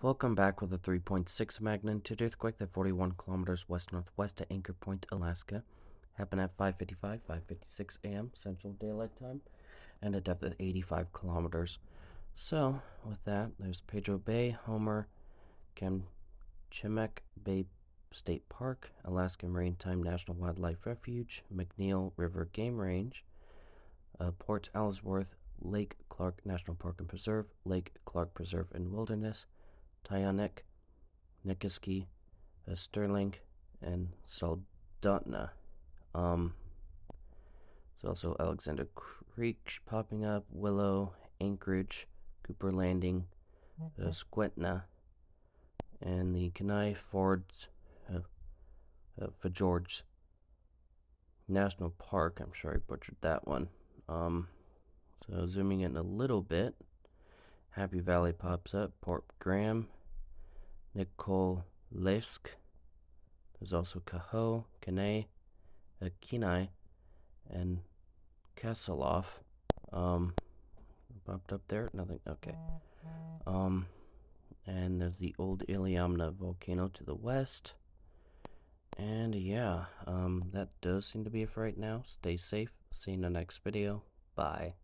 Welcome back with a 3.6 magnitude earthquake at 41 kilometers west northwest of Anchor Point, Alaska. Happened at 5:55, 5:56 a.m. Central Daylight Time, and a depth of 85 kilometers. So, with that, there's Pedro Bay, Homer, Kachemak Bay State Park, Alaska Maritime National Wildlife Refuge, McNeil River Game Range, uh, Port Alsworth, Lake Clark National Park and Preserve, Lake Clark Preserve and Wilderness, Tyonek, Nikiski, uh, Sterling, and Soldotna. Um, there's also Alexander Creek popping up, Willow, Anchorage, Cooper Landing, uh, Squetna, and the Kenai Fords uh, uh, for George National Park. I'm sure I butchered that one. Um, so zooming in a little bit, Happy Valley pops up, Port Graham, Nikolsk. There's also Kaho, Kenai, uh, Kenai, and Kasilof. Um, popped up there? Nothing. Okay. Um, and there's the old Iliamna volcano to the west. And yeah, um, that does seem to be it for right now. Stay safe. See you in the next video. Bye.